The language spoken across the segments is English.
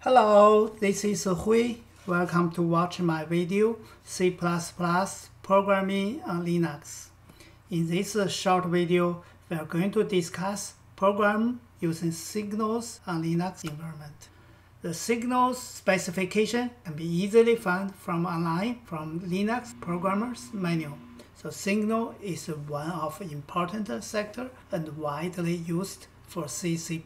Hello, this is Hui. Welcome to watch my video C++ programming on Linux. In this short video, we are going to discuss program using signals on Linux environment. The signals specification can be easily found from online from Linux programmer's manual. So signal is one of important sector and widely used for C, C++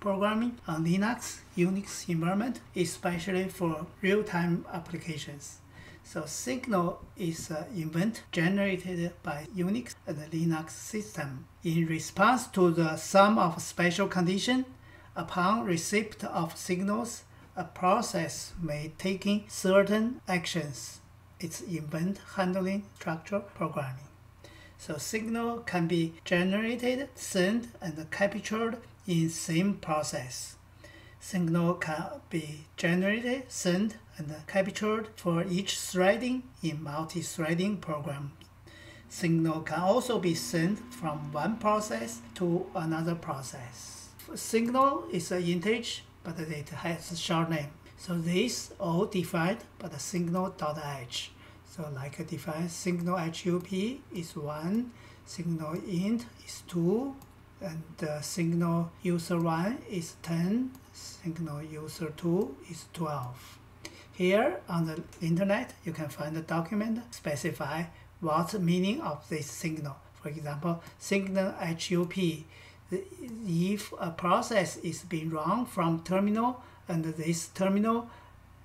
programming on Linux, Unix environment, especially for real-time applications. So Signal is uh, an event generated by Unix and Linux system. In response to the sum of special condition, upon receipt of signals, a process may take certain actions. It's event handling structure programming. So signal can be generated, sent, and captured in same process. Signal can be generated, sent, and captured for each threading in multi-threading program. Signal can also be sent from one process to another process. Signal is an integer, but it has a short name. So this all defined by the signal.h. So like define signal HUP is 1, signal int is 2, and signal user 1 is 10, signal user 2 is 12. Here on the internet, you can find the document specify what's meaning of this signal. For example, signal HUP. If a process is being run from terminal and this terminal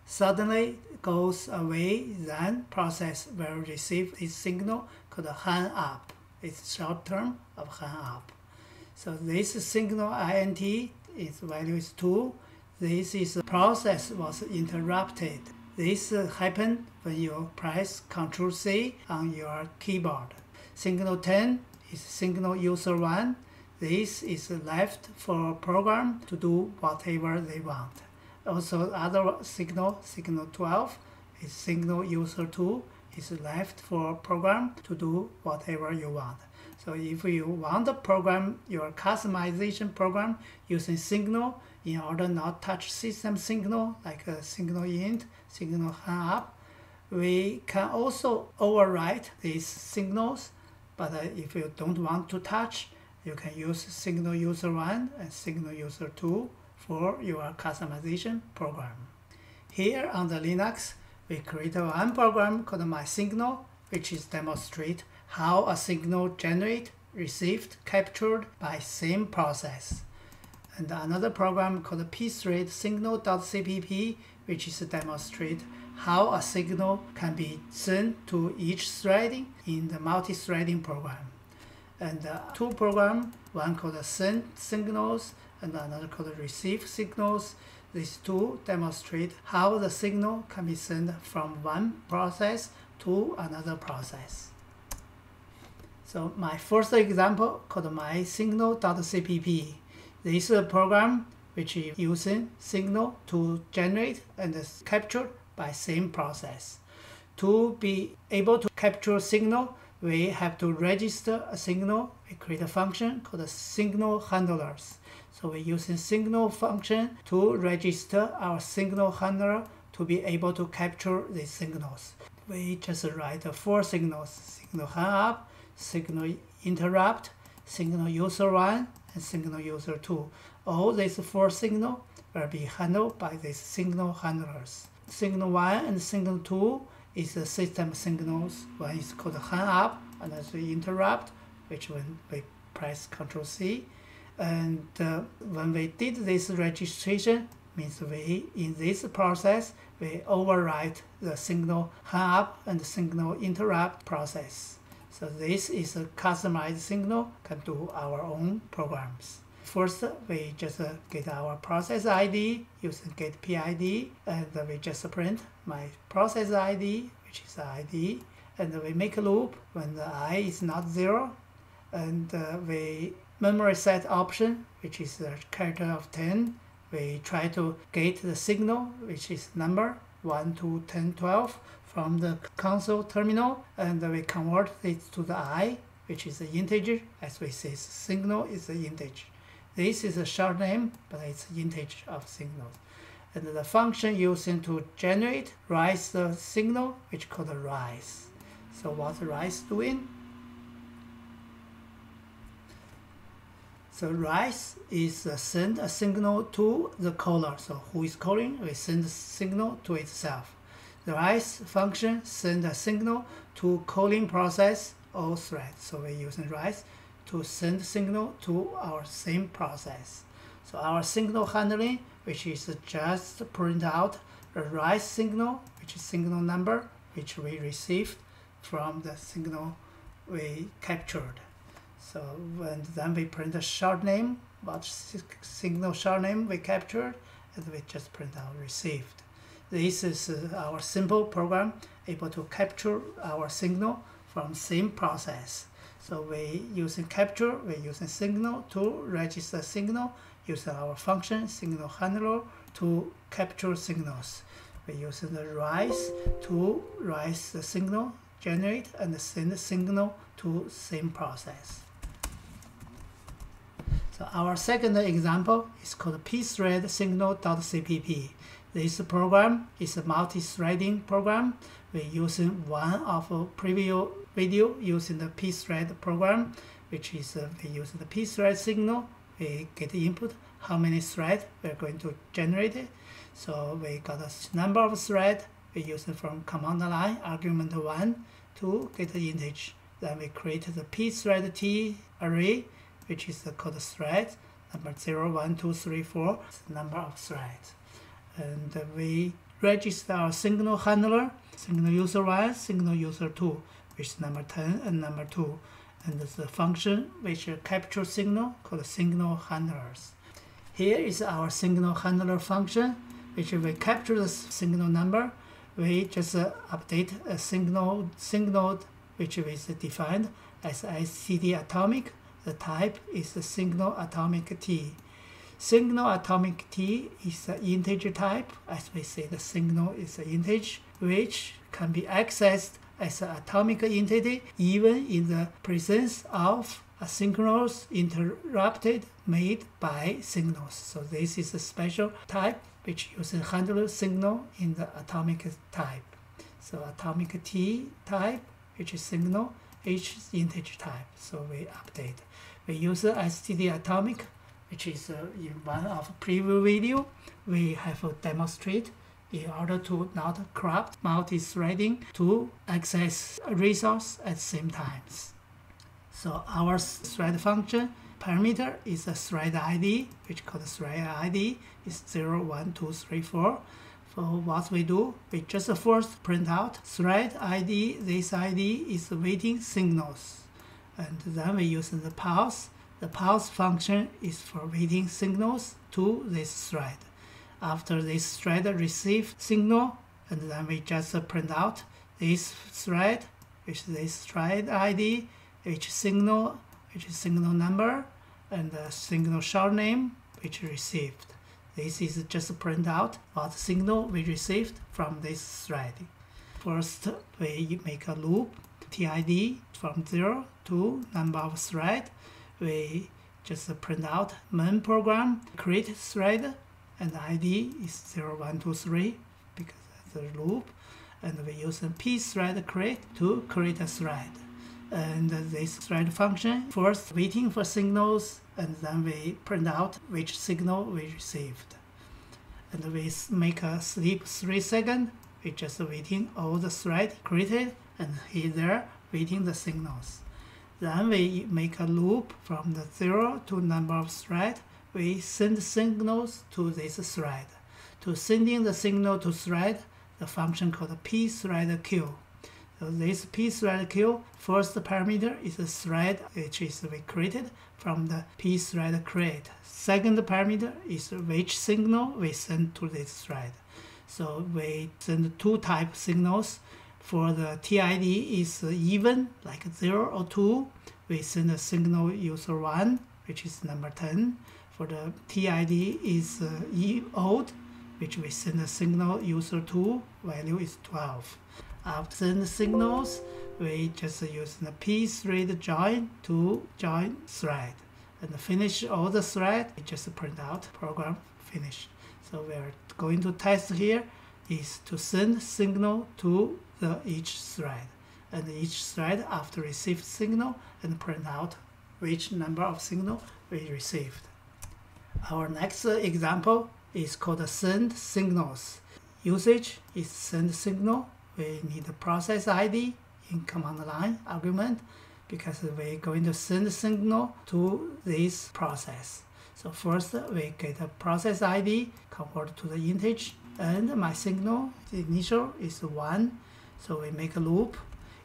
suddenly goes away, then process will receive a signal called hang up. It's short term of hang up. So this signal int its value is 2. This is process was interrupted. This happened when you press Ctrl C on your keyboard. Signal 10 is signal user 1. This is left for program to do whatever they want. Also other signal, signal 12, is signal user 2 is left for program to do whatever you want. So if you want to program your customization program using signal in order not touch system signal like a signal int, signal hang up, we can also overwrite these signals. But uh, if you don't want to touch, you can use signal user 1 and signal user 2 for your customization program. Here on the Linux, we create one program called MySignal, which is demonstrate how a signal generate, received, captured by same process. And another program called pthread signal.cpp, which is demonstrate how a signal can be sent to each threading in the multi-threading program. And uh, two program, one called send signals and another called receive signals. These two demonstrate how the signal can be sent from one process to another process. So my first example called my signal.cpp. This is a program which is using signal to generate and capture by same process. To be able to capture signal, we have to register a signal. We create a function called signal handlers. So we're using signal function to register our signal handler to be able to capture these signals. We just write four signals, signal hang up, signal interrupt, signal user 1, and signal user 2. All these four signals will be handled by these signal handlers. Signal 1 and signal 2 is the system signals. One is called hang up, another interrupt, which when we press Ctrl C, and uh, when we did this registration, means we, in this process, we overwrite the signal hang up and signal interrupt process. So this is a customized signal, can do our own programs. First, we just uh, get our process ID using get PID, and we just print my process ID, which is ID, and we make a loop when the i is not zero, and uh, we memory set option, which is a character of 10. We try to get the signal, which is number 1 to 10, 12 from the console terminal, and we convert it to the i, which is the integer, as we say signal is the integer. This is a short name, but it's integer of signal. and the function using to generate rise the signal, which called rise. So what's rise doing? So rise is uh, send a signal to the caller. So who is calling? We send a signal to itself. The rise function send a signal to calling process or thread. So we're using rise to send signal to our same process. So our signal handling, which is just print out the rise signal, which is signal number, which we received from the signal we captured. So when then we print the short name, what signal short name we captured, and we just print out received. This is uh, our simple program able to capture our signal from same process. So we using capture, we using signal to register signal, using our function signal handler to capture signals. We using the rise to rise the signal, generate and send the signal to same process. So our second example is called pthread signal.cpp. This program is a multi-threading program. We're using one of a previous video using the pthread program, which is uh, we use the pthread signal. We get the input, how many threads we're going to generate it. So we got a number of threads. We use it from command line argument one to get the integer. Then we create the pthread t array, which is called thread number 0, 1, 2, 3, 4, number of threads and we register our signal handler, signal user 1, signal user 2, which is number 10 and number 2, and the function which capture signal called signal handlers. Here is our signal handler function, which we capture the signal number. We just uh, update a signal signal which is defined as STD atomic. The type is the signal atomic T. Signal atomic T is an integer type, as we say the signal is an integer, which can be accessed as an atomic entity even in the presence of asynchronous interrupted made by signals. So this is a special type which uses handle signal in the atomic type. So atomic T type, which is signal, H is integer type. So we update. We use STD atomic which is uh, in one of previous video, we have demonstrate in order to not corrupt multi-threading to access resource at same times. So our thread function parameter is a thread ID, which called thread ID is 0, 1, 2, 3, 4. So what we do, we just first print out thread ID, this ID is waiting signals. And then we use the pause the pause function is for waiting signals to this thread. After this thread receives signal, and then we just print out this thread, which is this thread ID, which signal, which is signal number, and the signal short name, which received. This is just print out what signal we received from this thread. First, we make a loop, TID from 0 to number of thread, we just print out main program, create thread, and ID is 0123 because that's the loop. And we use a pthread create to create a thread. And this thread function first waiting for signals and then we print out which signal we received. And we make a sleep 3 second, we just waiting all the thread created and here there waiting the signals. Then we make a loop from the zero to number of thread. We send signals to this thread. To sending the signal to thread, the function called So this pthread_queue, first parameter is a thread which is we created from the pthread create. Second parameter is which signal we send to this thread. So we send two type signals for the TID is even, like 0 or 2, we send a signal user 1, which is number 10. For the TID is uh, old, which we send a signal user 2, value is 12. After the signals, we just use the pthread join to join thread. And finish all the thread, we just print out program finished. So we are going to test here is to send signal to the each thread and each thread after received signal and print out which number of signal we received. Our next example is called send signals. Usage is send signal. We need the process ID in command line argument because we're going to send signal to this process. So first we get a process ID convert to the integer and my signal initial is 1 so we make a loop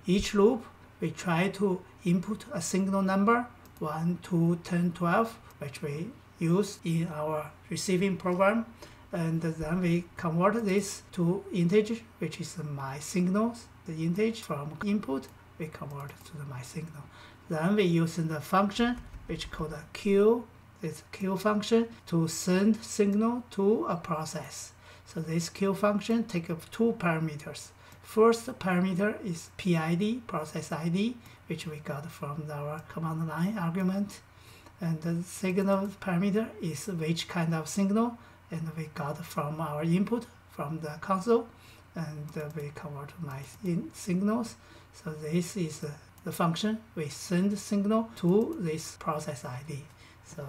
each loop we try to input a signal number 1 2 10 12 which we use in our receiving program. And then we convert this to integer which is my signals the integer from input we convert to the my signal. Then we use the function which called a q this q function to send signal to a process. So this q function takes two parameters. First parameter is PID, process ID, which we got from our command line argument. And the second parameter is which kind of signal, and we got from our input from the console, and we convert my signals. So this is the function we send signal to this process ID. So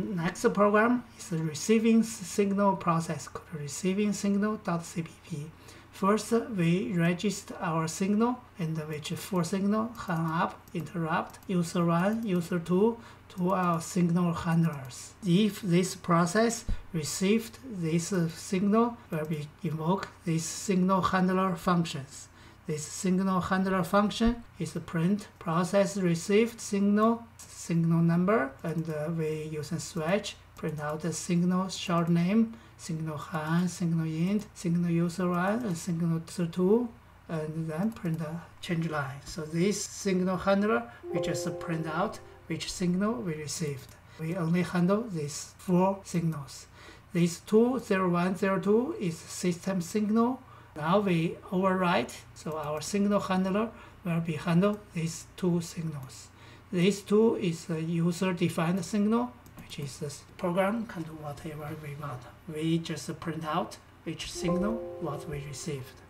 Next program is receiving signal process called receiving signal.cpp. First, we register our signal and which four signal hang up, interrupt, user 1, user 2 to our signal handlers. If this process received this signal, will be invoke this signal handler functions. This signal handler function is print process received signal, signal number, and uh, we use a switch, print out the signal short name, signal han, signal int, signal user one, and signal user two, and then print the change line. So this signal handler, we just print out which signal we received. We only handle these four signals. This 20102 is system signal now we overwrite, so our signal handler will be handle these two signals. This two is a user-defined signal, the program can do whatever we want. We just print out which signal what we received.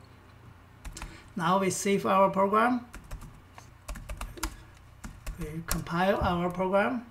Now we save our program. We compile our program.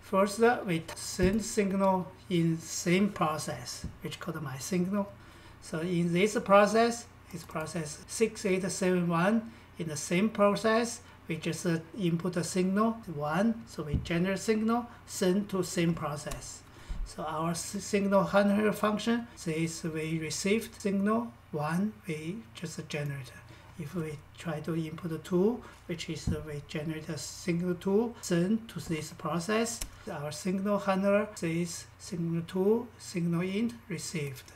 First, we send signal in same process, which called my signal. So in this process, it's process 6871. In the same process, we just uh, input a signal, 1, so we generate signal, send to same process. So our signal handler function says we received signal, 1, we just generate if we try to input a tool, which is we generate a single tool, send to this process, our signal handler says signal two signal int received.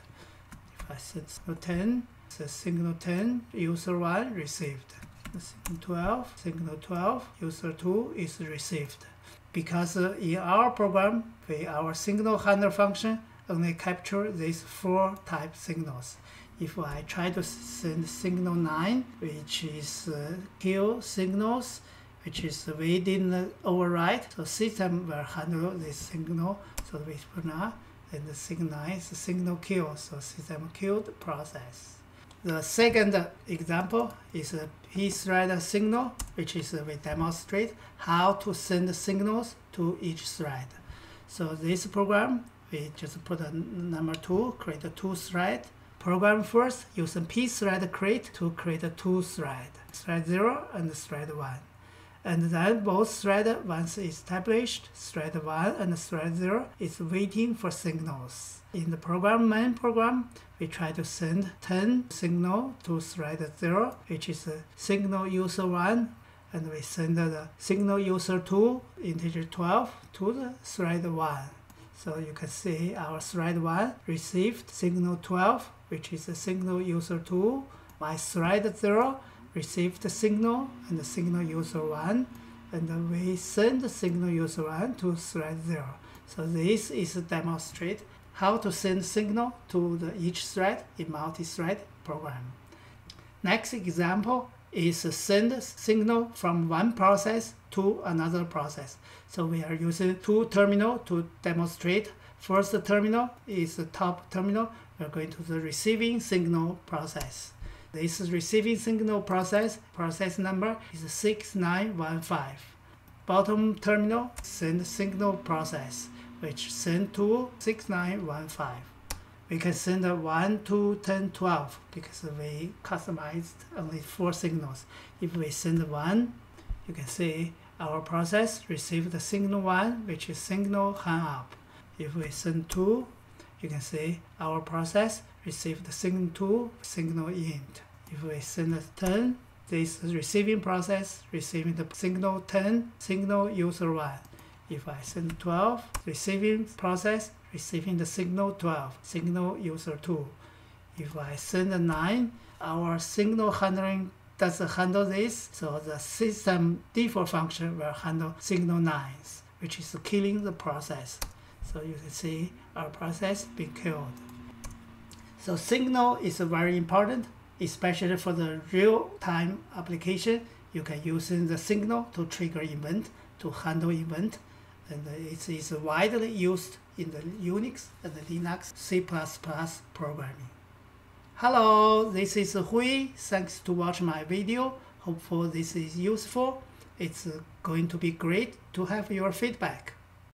If I send signal 10, the signal 10, user 1 received. Signal 12, signal 12, user 2 is received. Because in our program, we, our signal handler function only capture these four type signals if I try to send signal 9, which is uh, kill signals, which is we didn't override, so system will handle this signal, so we put not, and the signal 9 is signal kill, so system killed process. The second example is a p-thread signal, which is uh, we demonstrate how to send signals to each thread. So this program, we just put a number 2, create a two thread, Program first Use using pthread create to create a two thread, thread 0 and thread 1. And then both thread once established, thread 1 and thread 0 is waiting for signals. In the program main program, we try to send 10 signal to thread 0, which is a signal user 1 and we send the signal user 2 integer 12 to the thread 1. So you can see our thread 1 received signal 12 which is a signal user 2. My thread 0 received the signal and the signal user 1 and we send the signal user 1 to thread 0. So this is demonstrate how to send signal to the each thread in multi-thread program. Next example is send signal from one process to another process. So we are using two terminal to demonstrate. First terminal is the top terminal. We're going to the receiving signal process. This receiving signal process, process number is 6915. Bottom terminal send signal process, which send to 6915 we can send a 1, 2, 10, 12 because we customized only four signals. If we send 1, you can see our process received the signal 1, which is signal hang up. If we send 2, you can see our process received the signal 2, signal int. If we send a 10, this receiving process receiving the signal 10, signal user 1. If I send 12, receiving process receiving the signal 12, signal user 2. If I send a 9, our signal handling doesn't handle this, so the system default function will handle signal 9s, which is killing the process. So you can see our process being killed. So signal is very important, especially for the real-time application. You can use the signal to trigger event, to handle event, and it is widely used in the Unix and the Linux C++ programming. Hello, this is Hui. Thanks to watch my video. Hopefully this is useful. It's going to be great to have your feedback.